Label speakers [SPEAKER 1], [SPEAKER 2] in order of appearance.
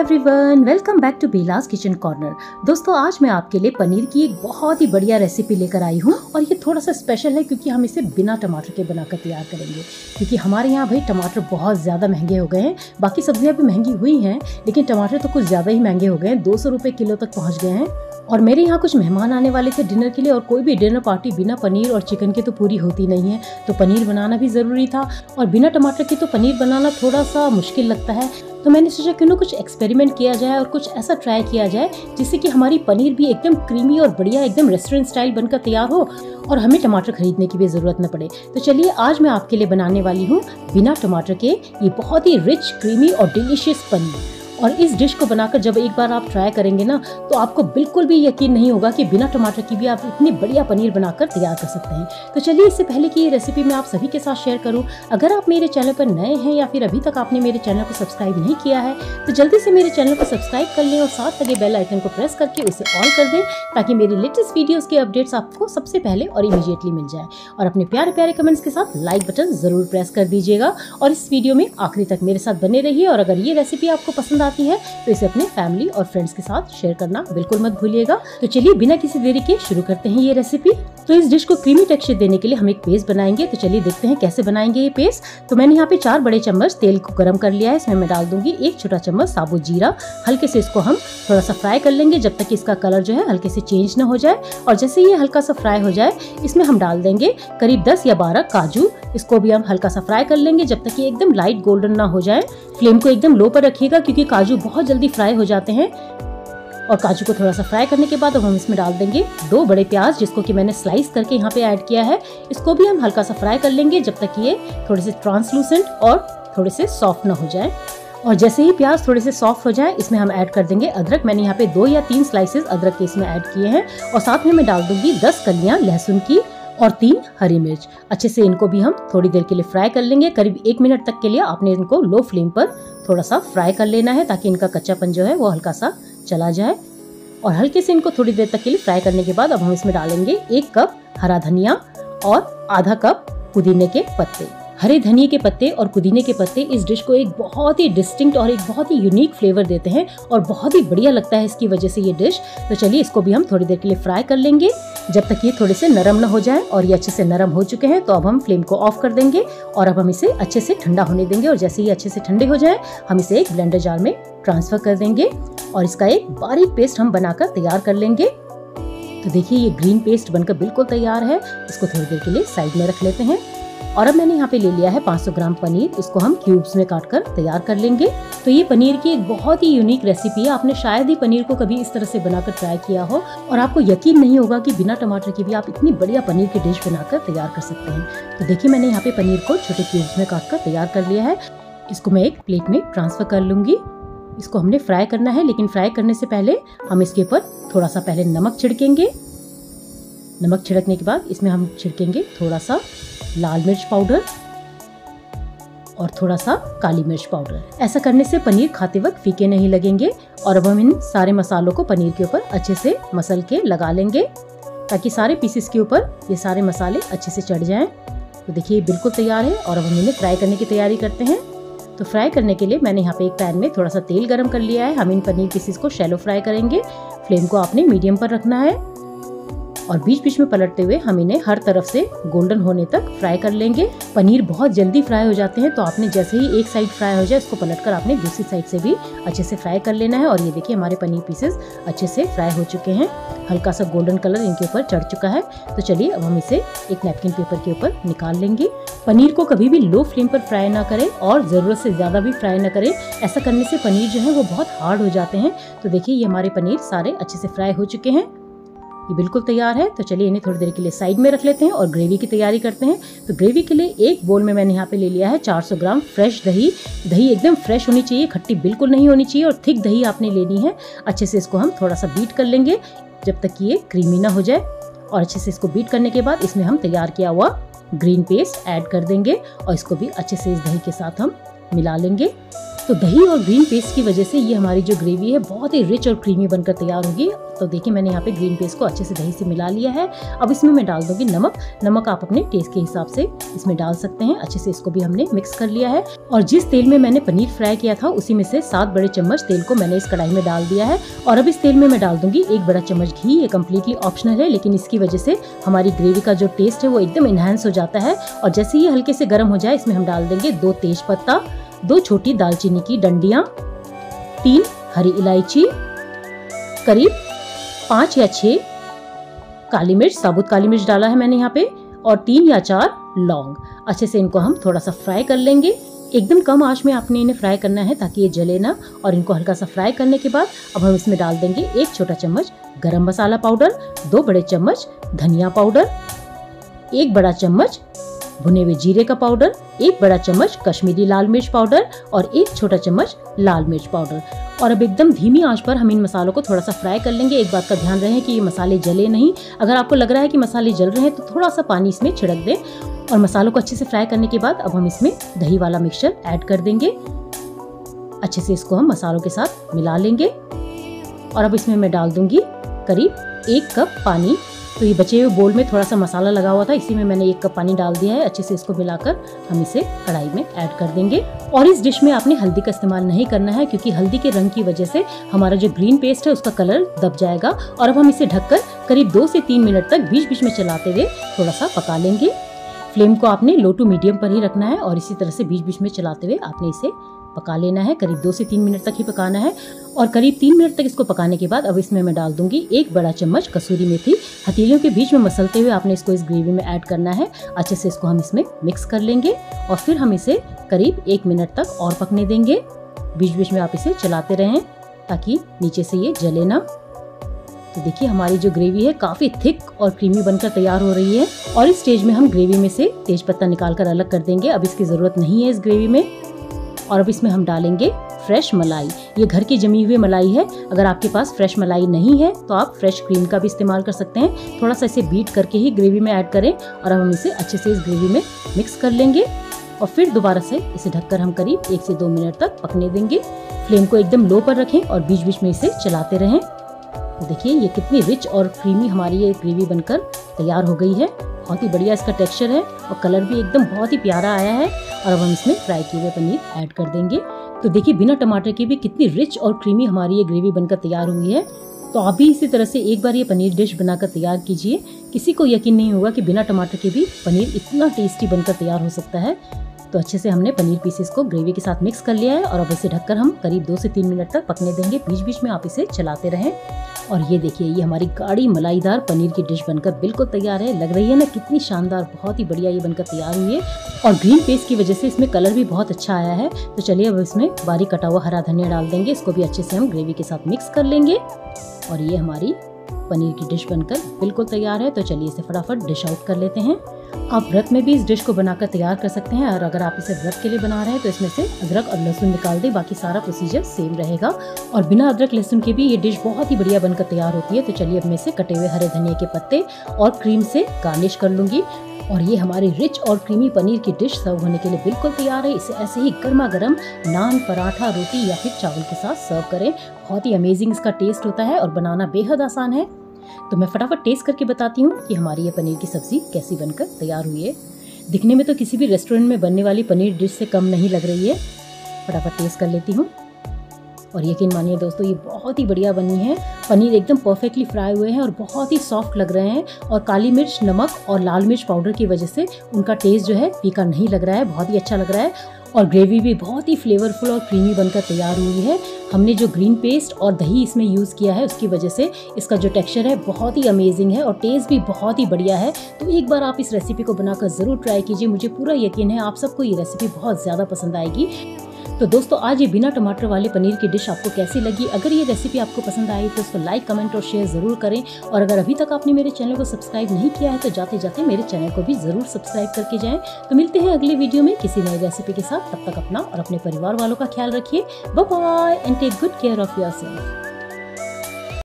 [SPEAKER 1] Everyone welcome back to Bela's kitchen corner दोस्तों, आज मैं आपके लिए पनीर की एक बहुत ही बढ़िया रेसिपी लेकर आई हूँ और ये थोड़ा सा स्पेशल है क्योंकि हम इसे बिना टमाटर के बनाकर तैयार करेंगे। क्योंकि हमारे यहाँ भाई टमाटर बहुत ज़्यादा महँगे हो गए हैं। बाकी सब्ज़ियाँ भी महँगी हुई हैं, लेकिन टमाटर तो कुछ ज़्यादा ही महँगे हो गए हैं। दो सौ किलो तक पहुँच गए हैं। और मेरे यहाँ कुछ मेहमान आने वाले थे डिनर के लिए और कोई भी डिनर पार्टी बिना पनीर और चिकन के तो पूरी होती नहीं है। तो पनीर बनाना भी ज़रूरी था और बिना टमाटर के तो पनीर बनाना थोड़ा सा मुश्किल लगता है। तो मैंने सोचा क्यों ना कुछ एक्सपेरिमेंट किया जाए और कुछ ऐसा ट्राई किया जाए, जिससे कि हमारी पनीर भी एकदम क्रीमी और बढ़िया, एकदम रेस्टोरेंट स्टाइल बनकर तैयार हो और हमें टमाटर खरीदने की भी ज़रूरत न पड़े। तो चलिए, आज मैं आपके लिए बनाने वाली हूँ बिना टमाटर के ये बहुत ही रिच क्रीमी और डिलीशियस पनीर। और इस डिश को बनाकर जब एक बार आप ट्राई करेंगे ना तो आपको बिल्कुल भी यकीन नहीं होगा कि बिना टमाटर की भी आप इतनी बढ़िया पनीर बनाकर तैयार कर सकते हैं। तो चलिए, इससे पहले कि ये रेसिपी मैं आप सभी के साथ शेयर करूँ। अगर आप मेरे चैनल पर नए हैं या फिर अभी तक आपने मेरे चैनल को सब्सक्राइब नहीं किया है तो जल्दी से मेरे चैनल को सब्सक्राइब कर लें और साथ लगे बेल आइकन को प्रेस करके उसे ऑन कर दें, ताकि मेरी लेटेस्ट वीडियोज़ के अपडेट्स आपको सबसे पहले और इमीजिएटली मिल जाए। और अपने प्यारे प्यारे कमेंट्स के साथ लाइक बटन ज़रूर प्रेस कर दीजिएगा। और इस वीडियो में आखिरी तक मेरे साथ बने रहिए और अगर ये रेसिपी आपको पसंद आती है तो इसे अपने फैमिली और फ्रेंड्स के साथ शेयर करना बिल्कुल मत भूलिएगा। तो चलिए, बिना किसी देरी के शुरू करते हैं ये रेसिपी तो इस डिश को क्रीमी टेक्सचर देने के लिए हम एक पेस्ट बनाएँगे। तो चलिए देखते हैं कैसे बनाएँगे ये पेस्ट तो मैंने यहाँ पे चार बड़े चम्मच तेल को गर्म कर लिया है। इसमें मैं डाल दूँगी एक छोटा चम्मच साबुत जीरा। हल्के से इसको हम थोड़ा सा फ्राई कर लेंगे जब तक इसका कलर जो है हल्के से चेंज ना हो जाए। और जैसे ये हल्का सा फ्राई हो जाए, इसमें हम डाल देंगे करीब दस या बारह काजू। इसको भी हम हल्का सा फ्राई कर लेंगे जब तक ये एकदम लाइट गोल्डन ना हो जाए। फ्लेम को एकदम लो पर रखिएगा, क्योंकि काजू बहुत जल्दी फ्राई हो जाते हैं। और काजू को थोड़ा सा फ्राई करने के बाद अब हम इसमें डाल देंगे दो बड़े प्याज, जिसको कि मैंने स्लाइस करके यहाँ पे ऐड किया है। इसको भी हम हल्का सा फ्राई कर लेंगे जब तक ये थोड़े से ट्रांसलूसेंट और थोड़े से सॉफ्ट ना हो जाए। और जैसे ही प्याज थोड़े से सॉफ्ट हो जाए, इसमें हम ऐड कर देंगे अदरक। मैंने यहाँ पे दो या तीन स्लाइसेस अदरक के इसमें ऐड किए हैं। और साथ में मैं डाल दूँगी दस कलियाँ लहसुन की और तीन हरी मिर्च। अच्छे से इनको भी हम थोड़ी देर के लिए फ्राई कर लेंगे। करीब एक मिनट तक के लिए आपने इनको लो फ्लेम पर थोड़ा सा फ्राई कर लेना है ताकि इनका कच्चापन जो है वो हल्का सा चला जाए। और हल्के से इनको थोड़ी देर तक के लिए फ्राई करने के बाद अब हम इसमें डालेंगे एक कप हरा धनिया और आधा कप पुदीने के पत्ते। हरे धनिए के पत्ते और पुदीने के पत्ते इस डिश को एक बहुत ही डिस्टिंक्ट और एक बहुत ही यूनिक फ्लेवर देते हैं और बहुत ही बढ़िया लगता है इसकी वजह से ये डिश तो चलिए इसको भी हम थोड़ी देर के लिए फ्राई कर लेंगे। जब तक ये थोड़े से नरम ना हो जाए और ये अच्छे से नरम हो चुके हैं तो अब हम फ्लेम को ऑफ़ कर देंगे और अब हम इसे अच्छे से ठंडा होने देंगे और जैसे ये अच्छे से ठंडे हो जाए, हम इसे एक ब्लेंडर जार में ट्रांसफ़र कर देंगे और इसका एक बारीक पेस्ट हम बनाकर तैयार कर लेंगे। तो देखिए ये ग्रीन पेस्ट बनकर बिल्कुल तैयार है। इसको थोड़ी देर के लिए साइड में रख लेते हैं। और अब मैंने यहाँ पे ले लिया है 500 ग्राम पनीर। इसको हम क्यूब्स में काट कर तैयार कर लेंगे। तो ये पनीर की एक बहुत ही यूनिक रेसिपी है। आपने शायद ही पनीर को कभी इस तरह से बनाकर ट्राई किया हो और आपको यकीन नहीं होगा कि बिना टमाटर के भी आप इतनी बढ़िया पनीर की डिश बनाकर तैयार कर सकते हैं। तो देखिए मैंने यहाँ पे पनीर को छोटे क्यूब्स में काट कर तैयार कर लिया है। इसको मैं एक प्लेट में ट्रांसफ़र कर लूँगी। इसको हमने फ्राई करना है, लेकिन फ्राई करने से पहले हम इसके ऊपर थोड़ा सा पहले नमक छिड़केंगे। नमक छिड़कने के बाद इसमें हम छिड़केंगे थोड़ा सा लाल मिर्च पाउडर और थोड़ा सा काली मिर्च पाउडर। ऐसा करने से पनीर खाते वक्त फीके नहीं लगेंगे और अब हम इन सारे मसालों को पनीर के ऊपर अच्छे से मसल के लगा लेंगे ताकि सारे पीसेस के ऊपर ये सारे मसाले अच्छे से चढ़ जाएँ। तो देखिए, ये बिल्कुल तैयार है और अब हम इन्हें फ्राई करने की तैयारी करते हैं। तो फ्राई करने के लिए मैंने यहाँ पे एक पैन में थोड़ा सा तेल गरम कर लिया है। हम इन पनीर पीसेस को शैलो फ्राई करेंगे। फ्लेम को आपने मीडियम पर रखना है। और बीच बीच में पलटते हुए हम इन्हें हर तरफ़ से गोल्डन होने तक फ्राई कर लेंगे। पनीर बहुत जल्दी फ्राई हो जाते हैं तो आपने जैसे ही एक साइड फ्राई हो जाए, इसको पलट कर आपने दूसरी साइड से भी अच्छे से फ्राई कर लेना है। और ये देखिए, हमारे पनीर पीसेस अच्छे से फ्राई हो चुके हैं। हल्का सा गोल्डन कलर इनके ऊपर चढ़ चुका है। तो चलिए, अब हम इसे एक नैपकिन पेपर के ऊपर निकाल लेंगे। पनीर को कभी भी लो फ्लेम पर फ्राई ना करें और ज़रूरत से ज़्यादा भी फ्राई ना करें। ऐसा करने से पनीर जो है, वो बहुत हार्ड हो जाते हैं। तो देखिए, ये हमारे पनीर सारे अच्छे से फ्राई हो चुके हैं। ये बिल्कुल तैयार है। तो चलिए इन्हें थोड़ी देर के लिए साइड में रख लेते हैं और ग्रेवी की तैयारी करते हैं। तो ग्रेवी के लिए एक बोल में मैंने यहाँ पे ले लिया है 400 ग्राम फ्रेश दही। दही एकदम फ्रेश होनी चाहिए, खट्टी बिल्कुल नहीं होनी चाहिए और थिक दही आपने लेनी है। अच्छे से इसको हम थोड़ा सा बीट कर लेंगे जब तक कि ये क्रीमी ना हो जाए। और अच्छे से इसको बीट करने के बाद इसमें हम तैयार किया हुआ ग्रीन पेस्ट ऐड कर देंगे और इसको भी अच्छे से इस दही के साथ हम मिला लेंगे। तो दही और ग्रीन पेस्ट की वजह से ये हमारी जो ग्रेवी है, बहुत ही रिच और क्रीमी बनकर तैयार होगी। तो देखिए, मैंने यहाँ पे ग्रीन पेस्ट को अच्छे से दही से मिला लिया है। अब इसमें मैं डाल दूँगी नमक। नमक आप अपने टेस्ट के हिसाब से इसमें डाल सकते हैं। अच्छे से इसको भी हमने मिक्स कर लिया है। और जिस तेल में मैंने पनीर फ्राई किया था, उसी में से सात बड़े चम्मच तेल को मैंने इस कढ़ाई में डाल दिया है। और अब इस तेल में मैं डाल दूँगी एक बड़ा चम्मच घी। ये कम्प्लीटली ऑप्शनल है, लेकिन इसकी वजह से हमारी ग्रेवी का जो टेस्ट है, वो एकदम इन्हांस हो जाता है। और जैसे ही हल्के से गर्म हो जाए, इसमें हम डाल देंगे दो तेज पत्ता दो छोटी दालचीनी की डंडियाँ, तीन हरी इलायची, करीब पाँच या छः काली मिर्च, साबुत काली मिर्च डाला है मैंने यहाँ पे, और तीन या चार लौंग। अच्छे से इनको हम थोड़ा सा फ्राई कर लेंगे। एकदम कम आँच में आपने इन्हें फ्राई करना है ताकि ये जले ना, और इनको हल्का सा फ्राई करने के बाद अब हम इसमें डाल देंगे एक छोटा चम्मच गरम मसाला पाउडर, दो बड़े चम्मच धनिया पाउडर, एक बड़ा चम्मच भुने हुए जीरे का पाउडर एक बड़ा चम्मच कश्मीरी लाल मिर्च पाउडर और एक छोटा चम्मच लाल मिर्च पाउडर। और अब एकदम धीमी आँच पर हम इन मसालों को थोड़ा सा फ्राई कर लेंगे। एक बात का ध्यान रहे कि ये मसाले जले नहीं। अगर आपको लग रहा है कि मसाले जल रहे हैं तो थोड़ा सा पानी इसमें छिड़क दें। और मसालों को अच्छे से फ्राई करने के बाद अब हम इसमें दही वाला मिक्सचर ऐड कर देंगे। अच्छे से इसको हम मसालों के साथ मिला लेंगे। और अब इसमें मैं डाल दूँगी करीब एक कप पानी। तो ये बचे हुए बोल में थोड़ा सा मसाला लगा हुआ था, इसी में मैंने एक कप पानी डाल दिया है, अच्छे से इसको मिलाकर हम इसे कढ़ाई में ऐड कर देंगे। और इस डिश में आपने हल्दी का इस्तेमाल नहीं करना है, क्योंकि हल्दी के रंग की वजह से हमारा जो ग्रीन पेस्ट है, उसका कलर दब जाएगा। और अब हम इसे ढककर करीब दो से तीन मिनट तक बीच बीच में चलाते हुए थोड़ा सा पका लेंगे। फ्लेम को आपने लो टू मीडियम पर ही रखना है, और इसी तरह से बीच बीच में चलाते हुए आपने इसे पका लेना है, करीब दो से तीन मिनट तक ही पकाना है और करीब तीन मिनट तक इसको पकाने के बाद अब इसमें मैं डाल दूँगी एक बड़ा चम्मच कसूरी मेथी। हथेलियों के बीच में मसलते हुए आपने इसको इस ग्रेवी में ऐड करना है। अच्छे से इसको हम इसमें मिक्स कर लेंगे और फिर हम इसे करीब एक मिनट तक और पकने देंगे। बीच बीच में आप इसे चलाते रहें ताकि नीचे से ये जले ना। तो देखिए, हमारी जो ग्रेवी है काफ़ी थिक और क्रीमी बनकर तैयार हो रही है और इस स्टेज में हम ग्रेवी में से तेज पत्ता निकाल कर अलग कर देंगे। अब इसकी ज़रूरत नहीं है इस ग्रेवी में। और अब इसमें हम डालेंगे फ्रेश मलाई। ये घर की जमी हुई मलाई है। अगर आपके पास फ्रेश मलाई नहीं है तो आप फ्रेश क्रीम का भी इस्तेमाल कर सकते हैं। थोड़ा सा इसे बीट करके ही ग्रेवी में ऐड करें और हम इसे अच्छे से इस ग्रेवी में मिक्स कर लेंगे और फिर दोबारा से इसे ढककर हम करीब एक से दो मिनट तक पकने देंगे। फ्लेम को एकदम लो पर रखें और बीच बीच में इसे चलाते रहें। देखिए, ये कितनी रिच और क्रीमी हमारी ये ग्रेवी बनकर तैयार हो गई है। बहुत ही बढ़िया इसका टेक्सचर है और कलर भी एकदम बहुत ही प्यारा आया है और अब हम इसमें फ्राई किए हुए पनीर ऐड कर देंगे। तो देखिए, बिना टमाटर के भी कितनी रिच और क्रीमी हमारी ये ग्रेवी बनकर तैयार हुई है। तो आप भी इसी तरह से एक बार ये पनीर डिश बनाकर तैयार कीजिए। किसी को यकीन नहीं होगा कि बिना टमाटर के भी पनीर इतना टेस्टी बनकर तैयार हो सकता है। तो अच्छे से हमने पनीर पीसेस को ग्रेवी के साथ मिक्स कर लिया है और अब इसे ढककर हम करीब दो से तीन मिनट तक पकने देंगे। बीच बीच में आप इसे चलाते रहें। और ये देखिए, ये हमारी गाढ़ी मलाईदार पनीर की डिश बनकर बिल्कुल तैयार है। लग रही है ना कितनी शानदार, बहुत ही बढ़िया ये बनकर तैयार हुई है। और ग्रीन पेस्ट की वजह से इसमें कलर भी बहुत अच्छा आया है। तो चलिए अब इसमें बारीक कटा हुआ हरा धनिया डाल देंगे। इसको भी अच्छे से हम ग्रेवी के साथ मिक्स कर लेंगे। और ये हमारी पनीर की डिश बनकर बिल्कुल तैयार है। तो चलिए इसे फटाफट डिश आउट कर लेते हैं। आप व्रत में भी इस डिश को बनाकर तैयार कर सकते हैं और अगर आप इसे व्रत के लिए बना रहे हैं तो इसमें से अदरक और लहसुन निकाल दें, बाकी सारा प्रोसीजर सेम रहेगा। और बिना अदरक, लहसुन के भी ये डिश बहुत ही बढ़िया बनकर तैयार होती है। तो चलिए अब मैं इसे कटे हुए हरे धनिया के पत्ते और क्रीम से गार्निश कर लूँगी। और ये हमारी रिच और क्रीमी पनीर की डिश सर्व होने के लिए बिल्कुल तैयार है। इसे ऐसे ही गर्मा गर्म नान, पराठा, रोटी या फिर चावल के साथ सर्व करें। बहुत ही अमेजिंग इसका टेस्ट होता है और बनाना बेहद आसान है। तो मैं फटाफट टेस्ट करके बताती हूँ कि हमारी ये पनीर की सब्ज़ी कैसी बनकर तैयार हुई है। दिखने में तो किसी भी रेस्टोरेंट में बनने वाली पनीर डिश से कम नहीं लग रही है। फटाफट टेस्ट कर लेती हूँ। और यकीन मानिए दोस्तों, ये बहुत ही बढ़िया बनी है। पनीर एकदम परफेक्टली फ्राई हुए हैं और बहुत ही सॉफ्ट लग रहे हैं और काली मिर्च, नमक और लाल मिर्च पाउडर की वजह से उनका टेस्ट जो है फीका नहीं लग रहा है, बहुत ही अच्छा लग रहा है। और ग्रेवी भी बहुत ही फ्लेवरफुल और क्रीमी बनकर तैयार हुई है। हमने जो ग्रीन पेस्ट और दही इसमें यूज़ किया है, उसकी वजह से इसका जो टेक्सचर है बहुत ही अमेजिंग है और टेस्ट भी बहुत ही बढ़िया है। तो एक बार आप इस रेसिपी को बनाकर ज़रूर ट्राई कीजिए, मुझे पूरा यकीन है आप सबको ये रेसिपी बहुत ज़्यादा पसंद आएगी। तो दोस्तों, आज ये बिना टमाटर वाले पनीर की डिश आपको कैसी लगी? अगर ये रेसिपी आपको पसंद आई तो उसको लाइक कमेंट और शेयर ज़रूर करें। और अगर अभी तक आपने मेरे चैनल को सब्सक्राइब नहीं किया है तो जाते जाते मेरे चैनल को भी ज़रूर सब्सक्राइब करके जाएँ। तो मिलते हैं अगले वीडियो में किसी नई रेसिपी के साथ। तब तक अपना और अपने परिवार वालों का ख्याल रखिए। Bye and take good care of yourself